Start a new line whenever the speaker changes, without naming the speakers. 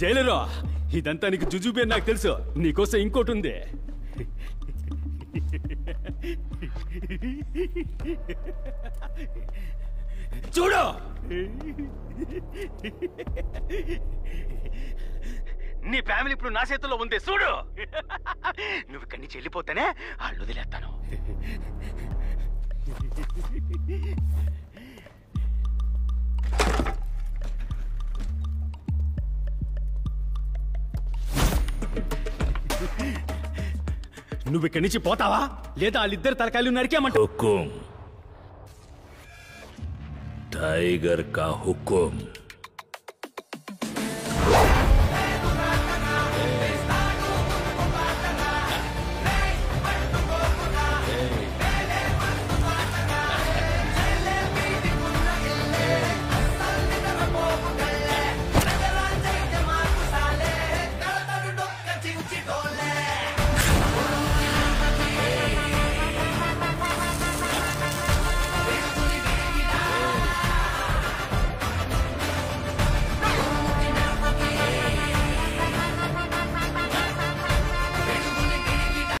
జైలరా ఇదంతా నీకు జుజుబే నాకు తెలుసు. నీకోసం ఇంకోటి ఉంది చూడు! నీ ఫ్యామిలీ ఇప్పుడు నా చేతుల్లో ఉంది. చూడు! నువ్వు ఇక్కడి నుంచి వెళ్ళిపోతేనే వాళ్ళు వదిలేస్తాను. నువ్వు ఇక్కడి నుంచి పోతావా? లేదా వాళ్ళిద్దరు తలకాయలు నరికేమంటే
హుకుం. టైగర్ కా హుకుం.